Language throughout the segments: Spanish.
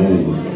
You.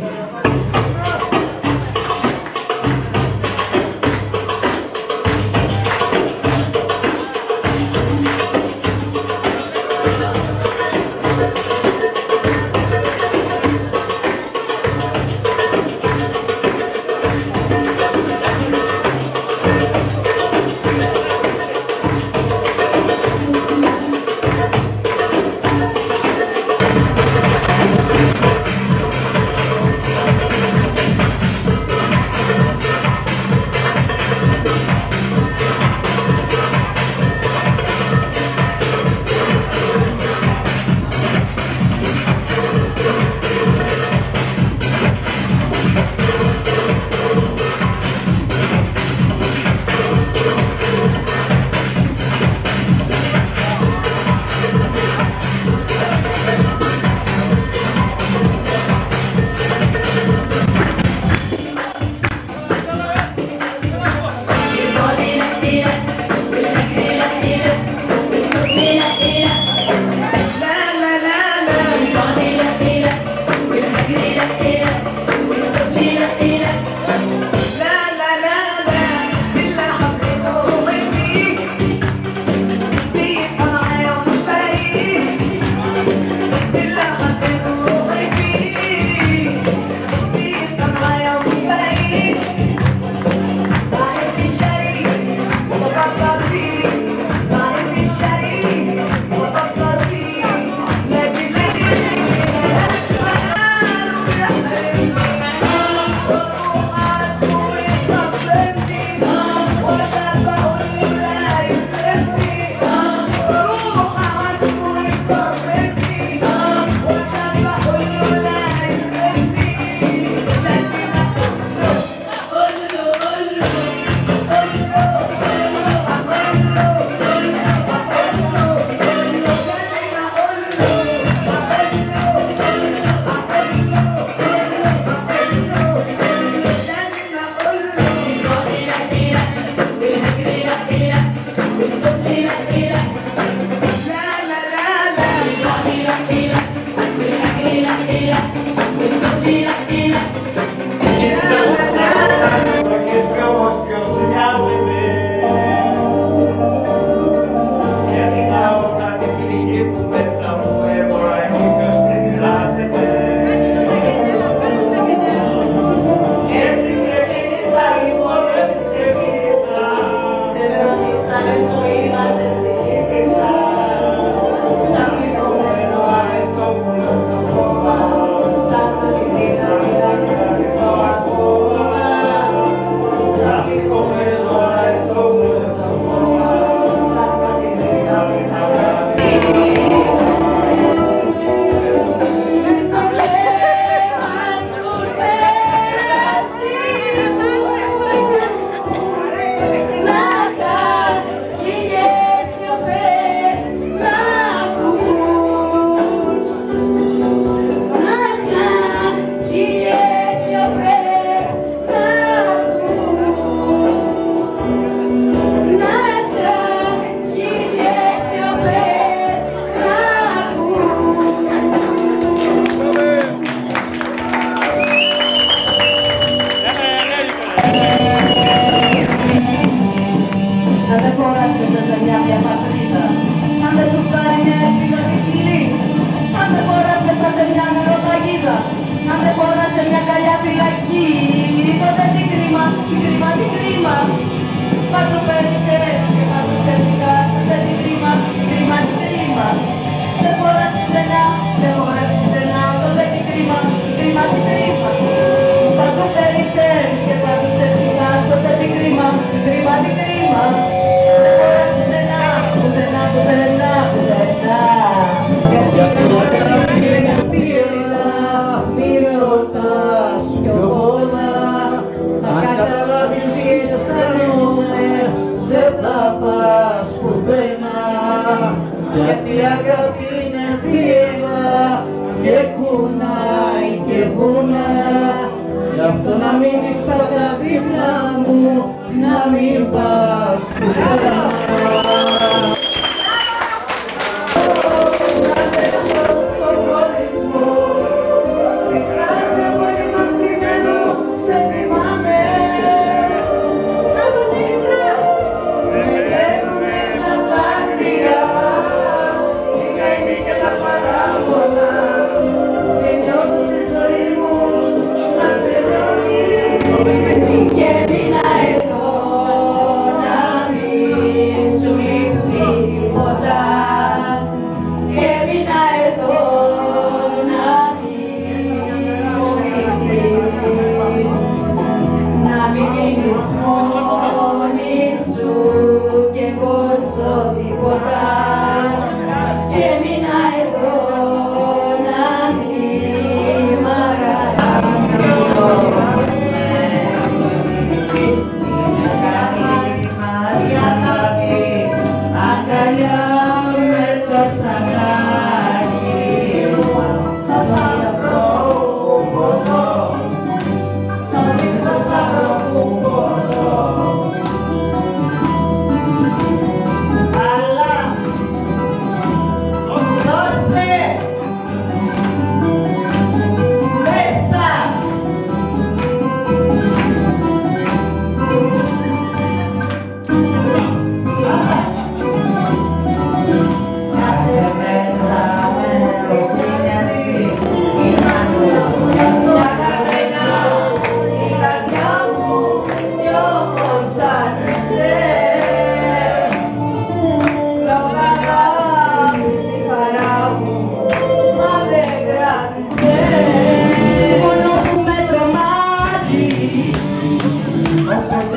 mi paz.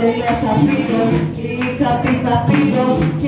Dile papito, grita papi,